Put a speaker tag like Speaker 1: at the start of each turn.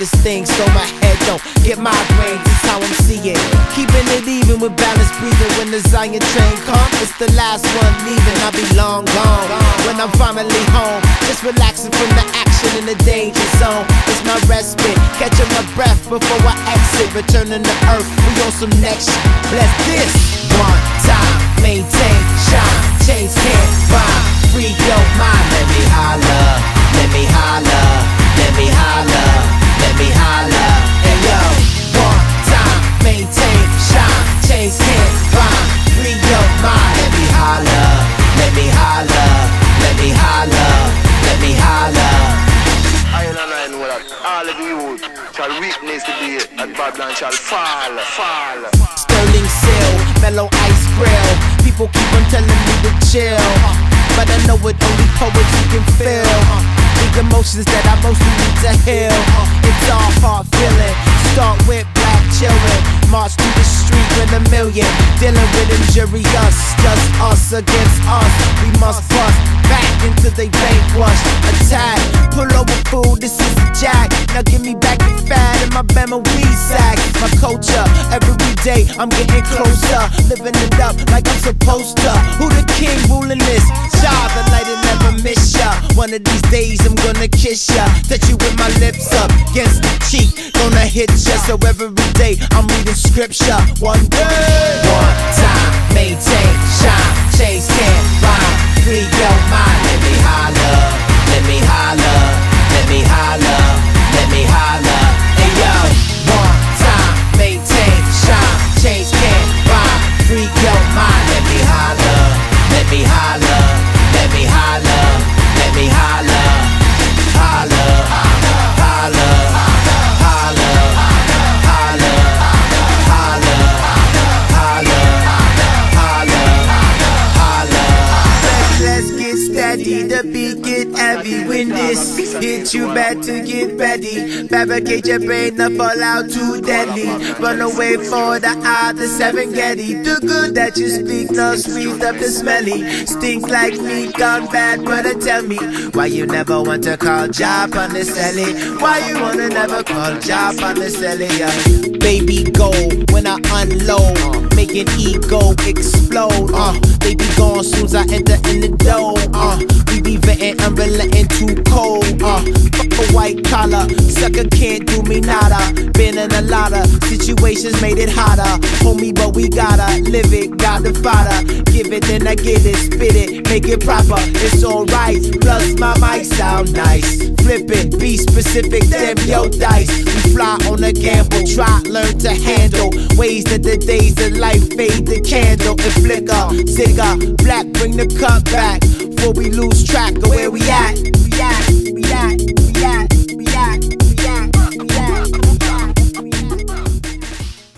Speaker 1: this thing so my head don't get migraines. It's how I'm seeing. Keeping it even with balance breathing. When the Zion train comes, it's the last one leaving. I'll be long gone when I'm finally home. Just relaxing from the action in the danger zone. It's my respite, catching my breath before I exit. Returning to earth, we on some next. Bless this one time,
Speaker 2: all of the youth shall witness the day that Babylon shall fall, fall.
Speaker 1: Sterling seal, mellow ice grill. People keep on telling me to chill, but I know it only poets can feel. Big emotions that I mostly need to heal. It's all hard feeling. Start with black children, march through the street with a million, dealing with injurious, just us against us. We must bust into they vanquish, attack. Pull over fool, this is a jack. Now give me back the fat in my Bama weed sack. My culture, every day I'm getting closer, living it up like I'm supposed to. Who the king ruling this? Jah, the light will never miss ya. One of these days I'm gonna kiss ya, touch you with my lips up against the cheek, gonna hit ya. So every day I'm reading scripture. One day, one time, maintain, shine, chase can't. Free your holler, let me holler, steady, the beat get heavy. When this hit you back to get ready. Fabricate your brain, the fallout too deadly. Run away for the eye, the seven getty. The good that you speak, no sweet up the smelly. Stink like me, gone bad, brother. Tell me why you never want to call job on the celly. Why you wanna never call job on the celly? Yeah. Baby, go when I unload, Make making ego explode. Uh, they be gone soon as I enter in the door. Uh, we be venting, unrelenting, too cold. Uh, fuck a white collar, sucker can't do me nada. Been in a lot of situations, made it hotter. Homie, but we gotta live it, got the fodder. Give it, then I get it, spit it, make it proper. It's alright, plus my mic sound nice. Flip it, be specific, damn yo dice. We fly on a gamble, try, learn to handle. Ways that the days of life fade the candle and flicker. Cigar, black, bring the cup back. Before we lose track of where we at.